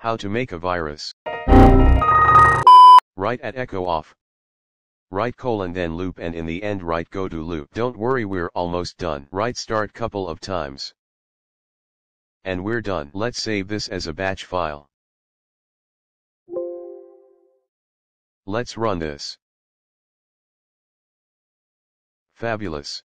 How to make a virus. Write at echo off. Write colon then loop and in the end write go to loop. Don't worry we're almost done. Write start couple of times. And we're done. Let's save this as a batch file. Let's run this. Fabulous.